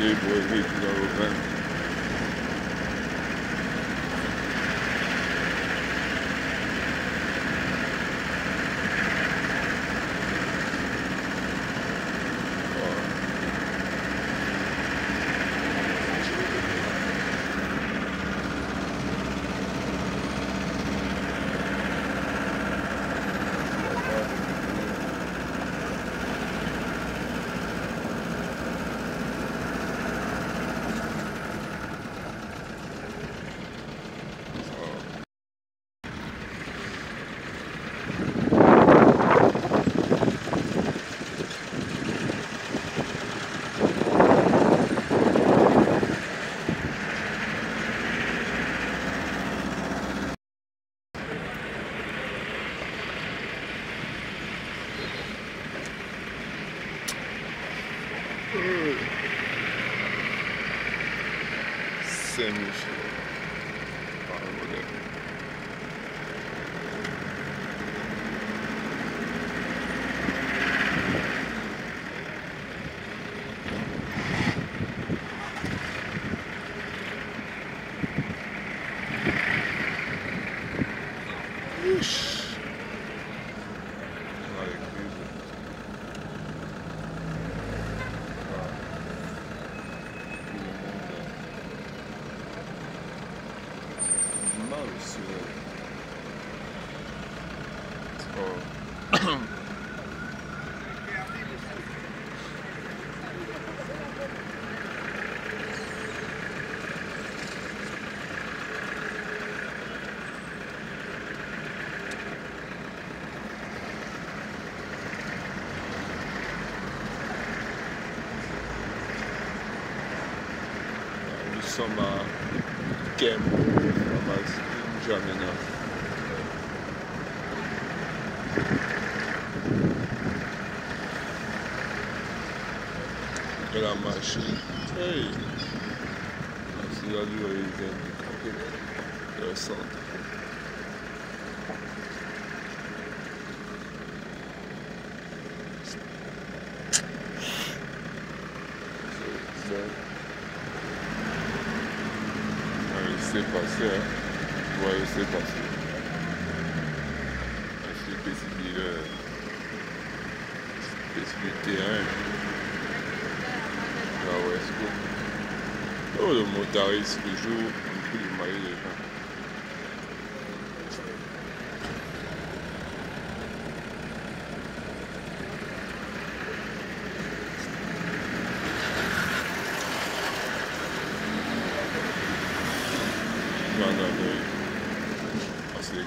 three, four weeks ago, Semis. Ixi. Mouse. Oh. À Kembo, à Jamena. Et la machine. Hey! Là où ils viennent le centre. C'est Passé, hein. Ouais, c'est passé. Euh, spécifique terrain. Là, ouais, c'est cool. Oh, le motariste, toujours, un de maillot.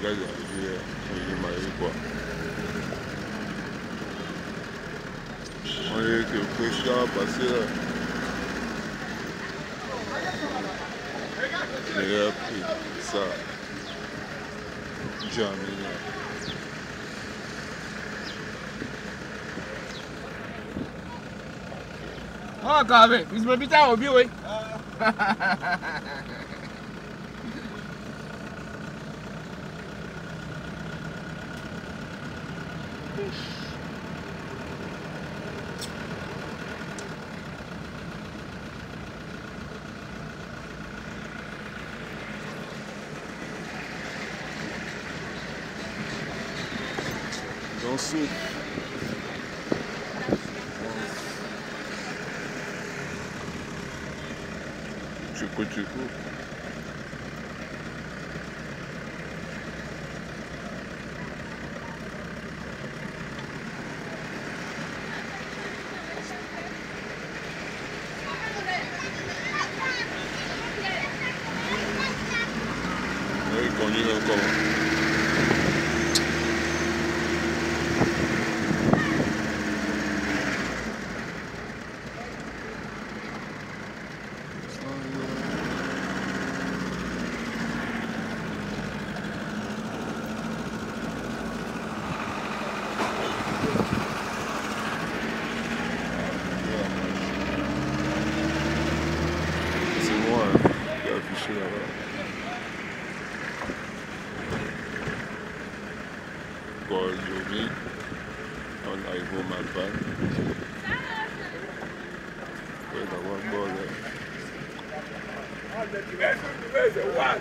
Gars, ils ont maillot, quoi. On dirait que a passé là. Il a pris ça. Jamais là. Oh, Kave, usimepita obi we. Dans ce. Tchukou tchukou. 你喝够了。me and I go my back. Wait, I want more there. All the dimensions, the one,